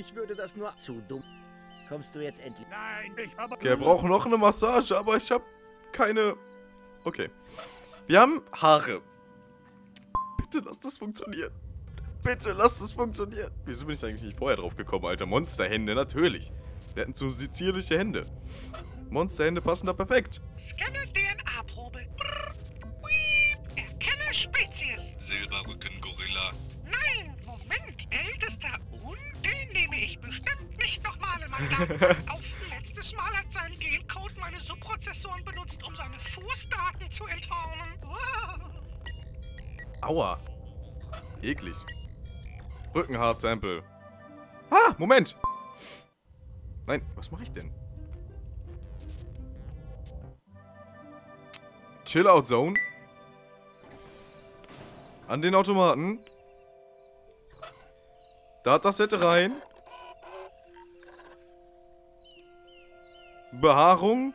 Ich würde das nur zu dumm. Kommst du jetzt endlich? Nein, ich habe... Okay, er braucht noch eine Massage, aber ich habe keine... Okay. Wir haben Haare. Bitte lass das funktionieren. Bitte lass das funktionieren. Wieso bin ich eigentlich nicht vorher drauf gekommen, Alter? Monsterhände, natürlich. Wir hatten so zierliche Hände. Monsterhände passen da perfekt. Scanne DNA-Probe. Erkenne Spezies. Silberrücken-Gorilla. Nein, Moment, ältester. Ich bestimmt nicht nochmal in mein Datenbank auf. Letztes Mal hat sein Gencode meine Subprozessoren benutzt, um seine Fußdaten zu enttarnen. Wow. Aua. Eklig. Rückenhaar-Sample. Ah, Moment. Nein, was mache ich denn? Chill-Out-Zone. An den Automaten. Datasette rein. Behaarung.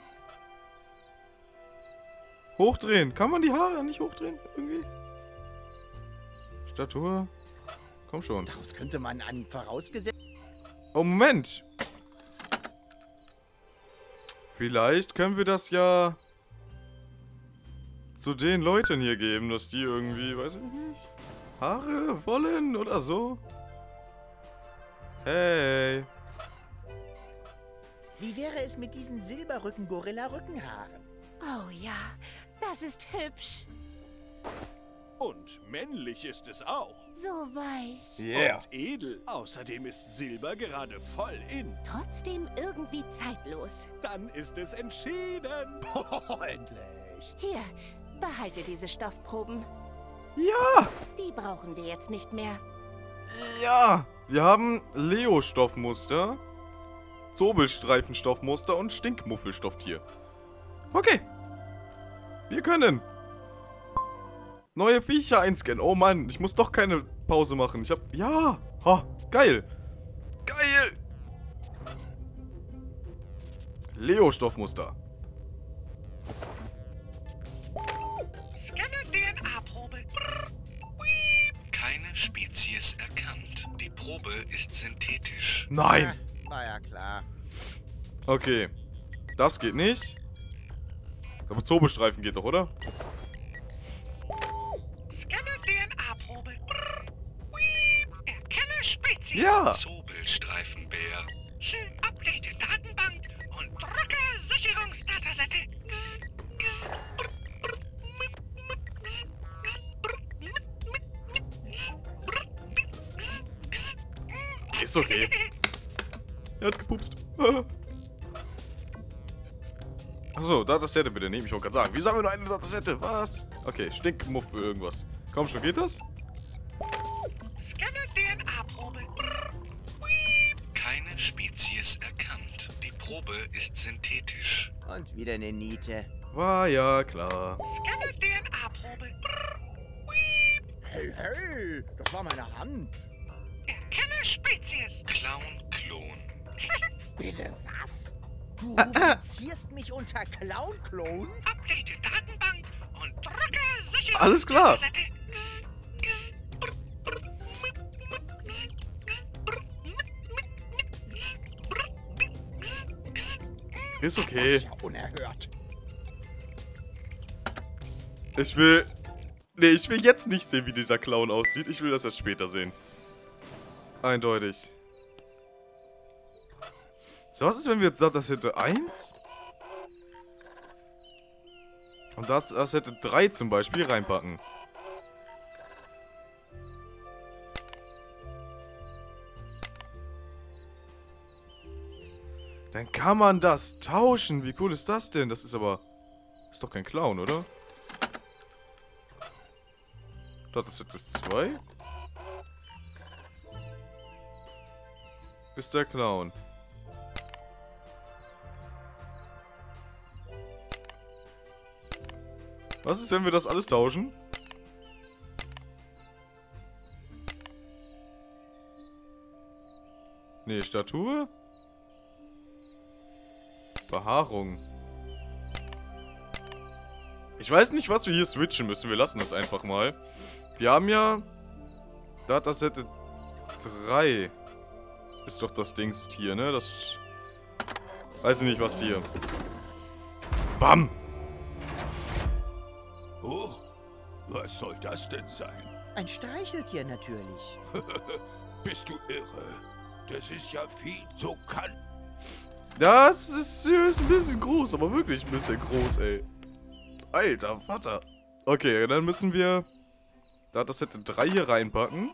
Hochdrehen. Kann man die Haare nicht hochdrehen? Irgendwie? Statur. Komm schon. Daraus könnte man an vorausgesetzt. Oh, Moment. Vielleicht können wir das ja zu den Leuten hier geben, dass die irgendwie, weiß ich nicht, Haare wollen oder so. Hey. Wie wäre es mit diesen Silberrücken-Gorilla-Rückenhaaren? Oh ja, das ist hübsch. Und männlich ist es auch. So weich. Yeah. Und edel. Außerdem ist Silber gerade voll in. Trotzdem irgendwie zeitlos. Dann ist es entschieden. Endlich. Hier, behalte diese Stoffproben. Ja, Die brauchen wir jetzt nicht mehr. ja. Wir haben Leo-Stoffmuster, Zobelstreifenstoffmuster und Stinkmuffelstofftier. Okay. Wir können neue Viecher einscannen. Oh Mann, ich muss doch keine Pause machen. Ich hab... Ja. Ha, geil. Geil. Leo-Stoffmuster. Scanne DNA-Probe. Keine Spezies erkannt. Die Probe ist synthetisch. Nein. War ja klar. Okay. Das geht nicht. Aber Zobelstreifen geht doch, oder? Scanne DNA-Probe. Erkenne Spezies. Ja. Zobelstreifenbär. Hm, Update Datenbank und drücke Sicherungsdatasette. Ist okay. Er hat gepupst. Achso, Datasette bitte nehmen. Ich wollte gerade sagen. Wieso haben wir nur eine Datasette? Was? Okay, Stinkmuff für irgendwas. Komm schon, geht das? Scanne DNA-Probe. Brrr. Weep. Keine Spezies erkannt. Die Probe ist synthetisch. Und wieder eine Niete. War ja klar. Scanne DNA-Probe. Brrr. Weep. Hey, hey, das war meine Hand. Erkenne Spezies. Clown-Klon. Bitte? Du rubrizierst mich unter Clown-Klon? Update Datenbank und drücke Sicherungsdatasette. Alles klar. Ist okay. ist ja unerhört. Ich will... Nee, ich will jetzt nicht sehen, wie dieser Clown aussieht. Ich will das erst später sehen. Eindeutig. So, was ist, wenn wir jetzt Datasette 1? Und das Datasette 3 zum Beispiel reinpacken. Dann kann man das tauschen. Wie cool ist das denn? Das ist aber... Ist doch kein Clown, oder? Datasette ist 2. Ist der Clown. Was ist, wenn wir das alles tauschen? Nee, Statur. Behaarung. Ich weiß nicht, was wir hier switchen müssen. Wir lassen das einfach mal. Wir haben ja Datasette 3. ist doch das Dingstier, ne? Das... Weiß ich nicht, was Tier. Bam! Was soll das denn sein? Ein Streicheltier natürlich. Bist du irre? Das ist ja viel so kann. Das ist, ist ein bisschen groß, aber wirklich ein bisschen groß, ey. Alter Vater. Okay, dann müssen wir Dataset 3 hier reinpacken.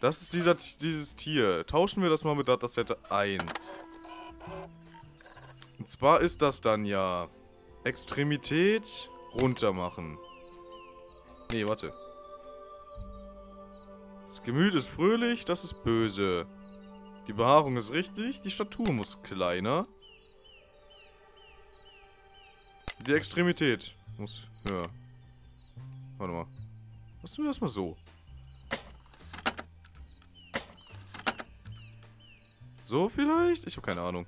Das ist dieser, dieses Tier. Tauschen wir das mal mit Dataset 1. Und zwar ist das dann ja Extremität runter machen. Nee, warte. Das Gemüt ist fröhlich, das ist böse. Die Behaarung ist richtig, die Statur muss kleiner. Die Extremität muss höher. Warte mal. Lassen wir das mal so. So vielleicht? Ich habe keine Ahnung.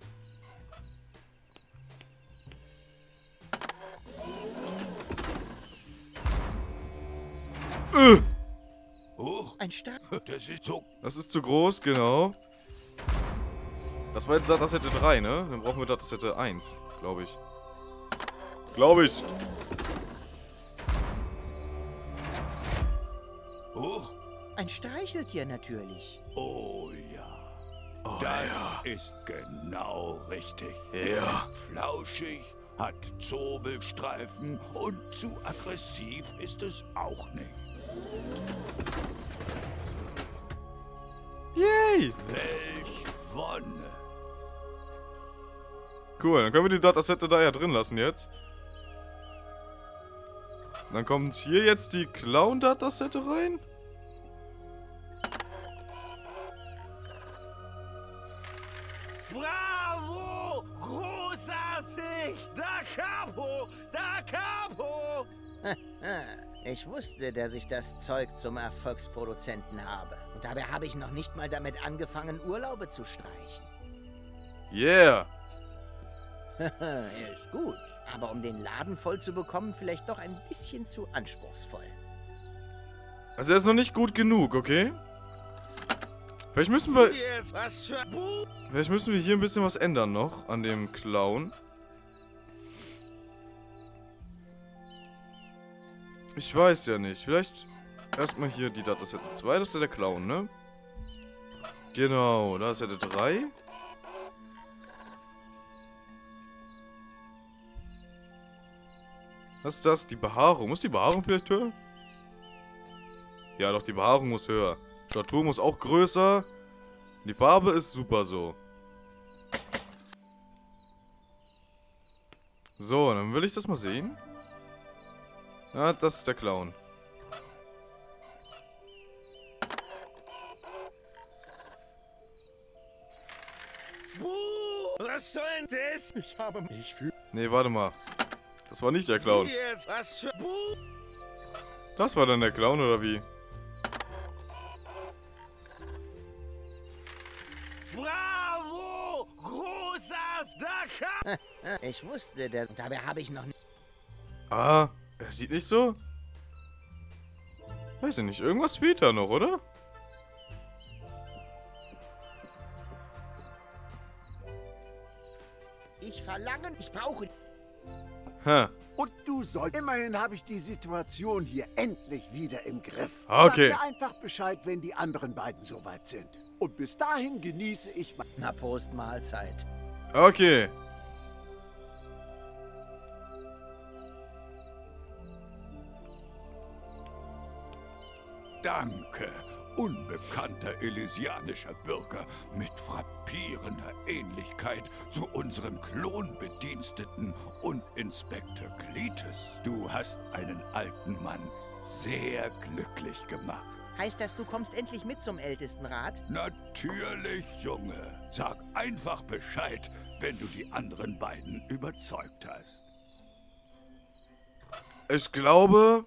Das ist so. das ist zu groß, genau. Das war jetzt das hätte 3, ne? Dann brauchen wir das hätte 1, glaube ich. Glaube ich. Oh, Ein Streicheltier natürlich. oh ja. das ist genau richtig. Es Ja. ist flauschig, hat Zobelstreifen und zu aggressiv ist es auch nicht. Yay! Welch Wonne. Cool, dann können wir die Datasette da ja drin lassen jetzt. Dann kommt hier jetzt die Clown-Datasette rein. Ich wusste, dass ich das Zeug zum Erfolgsproduzenten habe. Und dabei habe ich noch nicht mal damit angefangen, Urlaube zu streichen. Yeah! ist gut. Aber um den Laden voll zu bekommen, vielleicht doch ein bisschen zu anspruchsvoll. Also er ist noch nicht gut genug, okay? Vielleicht müssen wir... Vielleicht müssen wir hier ein bisschen was ändern noch an dem Clown. Ich weiß ja nicht. Vielleicht erstmal hier die Datasette 2. Das ist ja der Clown, ne? Genau, da ist ja der 3. Was ist das? Die Behaarung. Muss die Behaarung vielleicht höher? Ja, doch, die Behaarung muss höher. Statur muss auch größer. Die Farbe ist super so. So, dann will ich das mal sehen. Ja, das ist der Clown. Was soll denn das? Ich habe mich für Nee, warte mal. Das war nicht der Clown. jetzt was für Das war dann der Clown, oder wie? Bravo! Großartig! Da Capo! Ich wusste, dass... Dabei habe ich noch nicht... Ah, er sieht nicht so? Weiß ich nicht, irgendwas fehlt da noch, oder? Ich verlange... Ich brauche... Hä. Und du sollst. Immerhin habe ich die Situation hier endlich wieder im Griff. Okay. Sag mir einfach Bescheid, wenn die anderen beiden soweit sind. Und bis dahin genieße ich mein. Na, Prost, Mahlzeit. Okay. Danke, unbekannter elysianischer Bürger mit frappierender Ähnlichkeit zu unserem Klonbediensteten und Inspektor Cletus. Du hast einen alten Mann sehr glücklich gemacht. Heißt das, du kommst endlich mit zum Ältestenrat? Natürlich, Junge. Sag einfach Bescheid, wenn du die anderen beiden überzeugt hast. Ich glaube...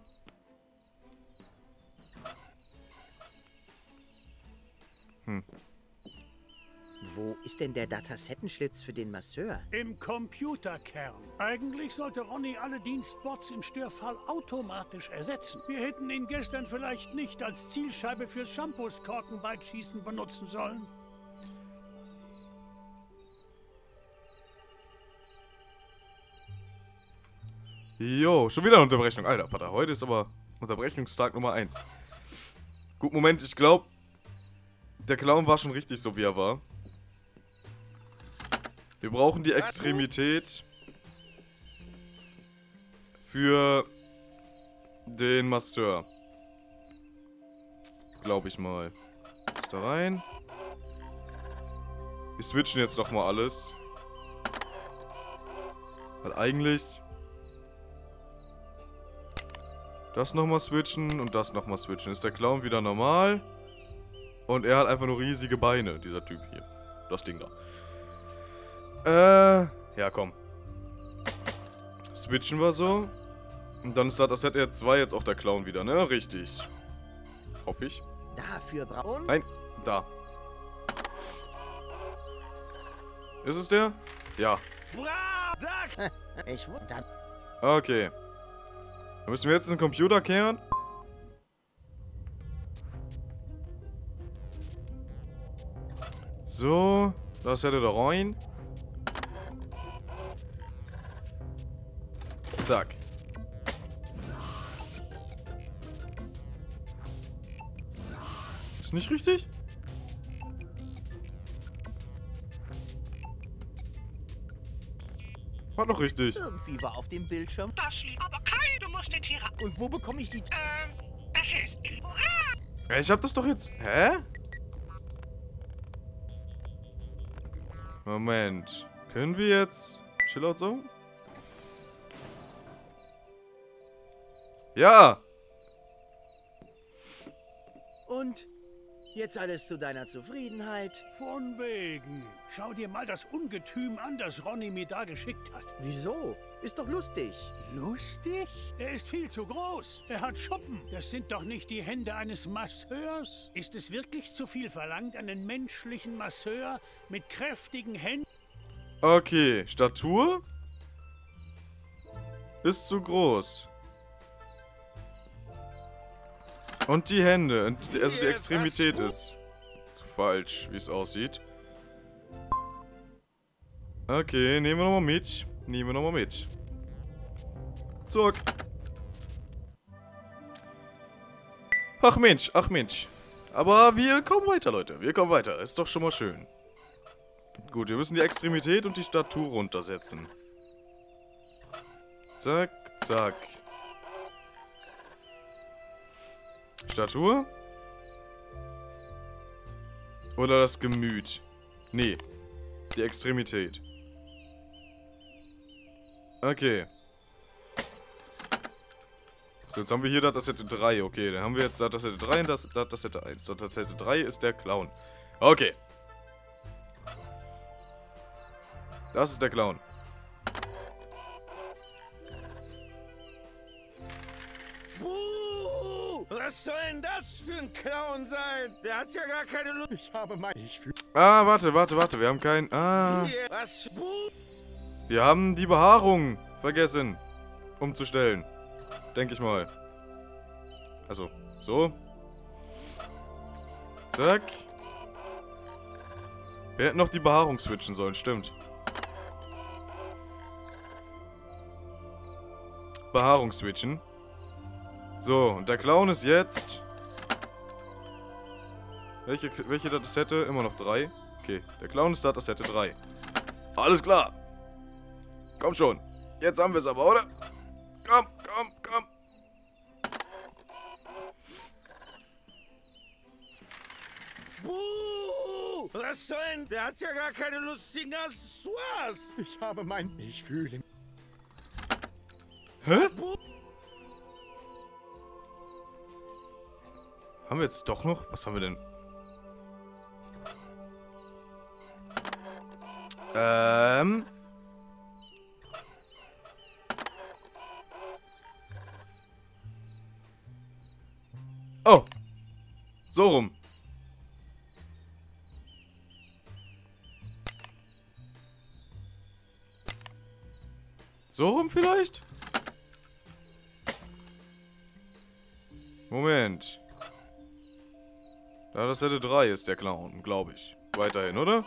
Wo ist denn der Datasettenschlitz für den Masseur? Im Computerkern. Eigentlich sollte Ronny alle Dienstbots im Störfall automatisch ersetzen. Wir hätten ihn gestern vielleicht nicht als Zielscheibe fürs Shampoos-Korkenweitschießen benutzen sollen. Jo, schon wieder eine Unterbrechung. Alter, Vater, heute ist aber Unterbrechungstag Nummer 1. Gut, Moment, ich glaube, der Clown war schon richtig so, wie er war. Wir brauchen die Extremität für den Masseur. Glaube ich mal. Ist da rein. Wir switchen jetzt noch mal alles. Weil eigentlich... Das nochmal switchen und das nochmal switchen. Ist der Clown wieder normal? Und er hat einfach nur riesige Beine, dieser Typ hier. Das Ding da. Äh, ja, komm. Switchen wir so. Und dann ist das Set R2 jetzt auch der Clown wieder, ne? Richtig. Hoffe ich. Dafür brauchen... Nein, da. Ist es der? Ja. Ich. Okay. Dann müssen wir jetzt den Computer kehren. So, das hätte da rein. Zack. Ist nicht richtig? War doch richtig. Irgendwie war auf dem Bildschirm... Das liegt aber Kai, du musst die Tiere... Und wo bekomme ich die... Ähm, das ist... Ey, Ich hab das doch jetzt... Hä? Moment. Können wir jetzt Chillout Zone? Ja! Und? Jetzt alles zu deiner Zufriedenheit? Von wegen. Schau dir mal das Ungetüm an, das Ronny mir da geschickt hat. Wieso? Ist doch lustig. Lustig? Er ist viel zu groß. Er hat Schuppen. Das sind doch nicht die Hände eines Masseurs. Ist es wirklich zu viel verlangt, einen menschlichen Masseur mit kräftigen Händen? Okay, Statur? Ist zu groß. Und die Hände, also die Extremität ist zu falsch, wie es aussieht. Okay, nehmen wir nochmal mit. Nehmen wir nochmal mit. Zurück. Ach Mensch, ach Mensch. Aber wir kommen weiter, Leute. Wir kommen weiter. Ist doch schon mal schön. Gut, wir müssen die Extremität und die Statur runtersetzen. Zack, zack. Statur? Oder das Gemüt? Nee. Die Extremität. Okay. So, jetzt haben wir hier das hätte 3. Okay, dann haben wir jetzt das hätte 3 und das, das hätte 1. Das hätte 3 ist der Clown. Okay. Das ist der Clown. Was soll denn das für ein Clown sein? Der hat ja gar keine Lust. Ich habe mein... Ich. Ah, warte, warte, warte. Wir haben kein... Ah. Was? Buh! Wir haben die Behaarung vergessen umzustellen. Denke ich mal. Also, so. Zack. Wir hätten noch die Behaarung switchen sollen, stimmt. Behaarung switchen. So, und der Clown ist jetzt... Welche, welche Datasette? Immer noch drei. Okay, der Clown ist Datasette 3. Alles klar. Komm schon. Jetzt haben wir es aber, oder? Komm, komm, komm. Buh! Was soll denn? Der hat ja gar keine lustigen Accessoires. Ich habe mein... Ich fühle... Hä? Haben wir jetzt doch noch? Was haben wir denn? Ähm. So rum. So rum vielleicht? Moment. Da das Seite 3 ist der Clown, glaube ich. Weiterhin, oder?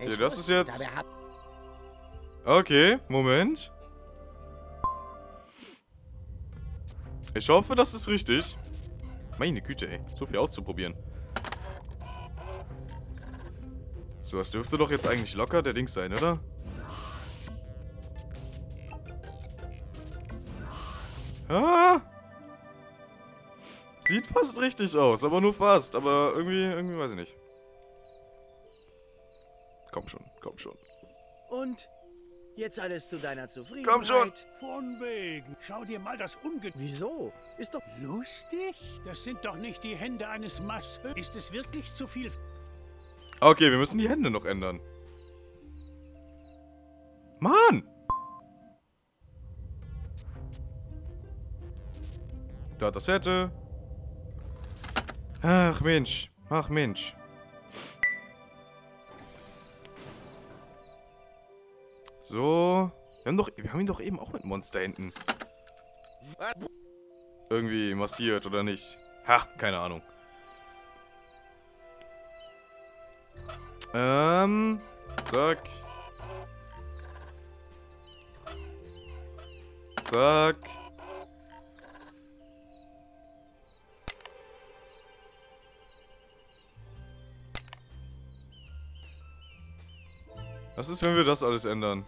Okay, das ist jetzt... Okay, Moment. Ich hoffe, das ist richtig. Meine Güte, ey. So viel auszuprobieren. So, das dürfte doch jetzt eigentlich locker der Ding sein, oder? Ah! Sieht fast richtig aus, aber nur fast. Aber irgendwie, irgendwie weiß ich nicht. Komm schon, komm schon. Und? Jetzt alles zu deiner Zufriedenheit. Komm schon. Von wegen. Schau dir mal das Ungetüm. Wieso? Ist doch lustig. Das sind doch nicht die Hände eines Maschö. Ist es wirklich zu viel? Okay, wir müssen die Hände noch ändern. Mann! Da das hätte. Ach Mensch, ach Mensch. So. Wir haben, doch, wir haben ihn doch eben auch mit Monsterhänden irgendwie massiert, oder nicht? Ha, keine Ahnung. Ähm, zack. Zack. Was ist, wenn wir das alles ändern?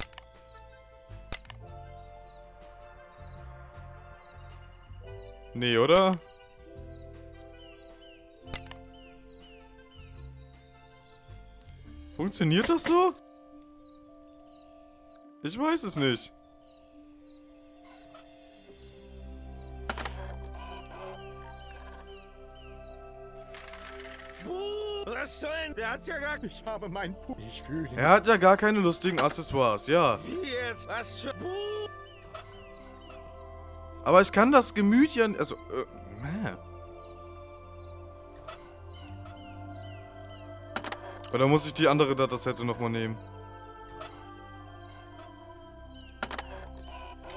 Nee, oder? Funktioniert das so? Ich weiß es nicht. Was soll denn? Der hat ja gar... Ich habe meinen Pu... Ich fühle Er hat ja gar keine lustigen Accessoires, ja. Wie jetzt? Was für... Aber ich kann das Gemüt ja... Also, äh? Oder muss ich die andere Datasette nochmal nehmen?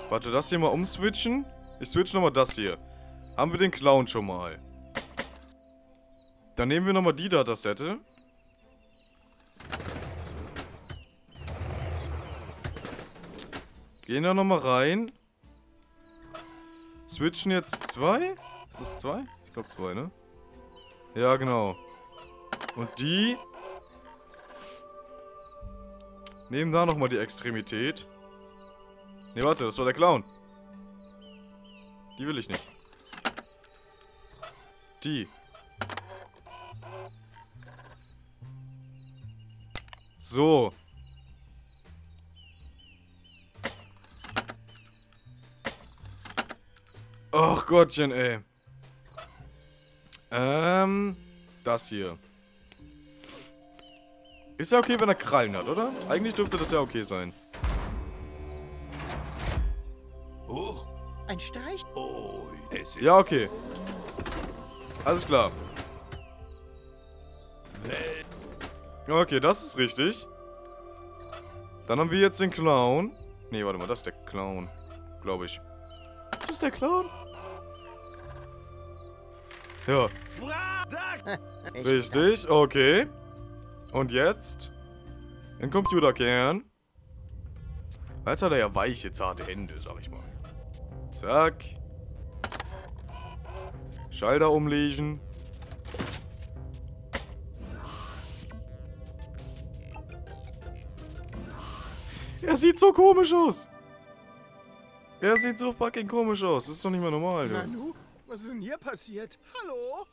Warte, das hier mal umswitchen. Ich switch nochmal das hier. Haben wir den Clown schon mal. Dann nehmen wir nochmal die Datasette. Gehen da nochmal rein. Switchen jetzt zwei? Ist das zwei? Ich glaube zwei, ne? Ja, genau. Und die... Nehmen da nochmal die Extremität. Ne, warte, das war der Clown. Die will ich nicht. Die. So. Ach Gottchen, ey. Ähm, das hier. Ist ja okay, wenn er Krallen hat, oder? Eigentlich dürfte das ja okay sein. Oh, Ein Streich? oh, es ist Ja, okay. Alles klar. Okay, das ist richtig. Dann haben wir jetzt den Clown. Nee, warte mal, das ist der Clown. Glaube ich. Ist das der Clown? Ja, richtig. Okay. Und jetzt? Ein Computerkern. Jetzt hat er ja weiche, zarte Hände, sag ich mal. Zack. Schalter umlegen. Er sieht so komisch aus. Er sieht so fucking komisch aus. Das ist doch nicht mehr normal, du. Was ist denn hier passiert? Hallo?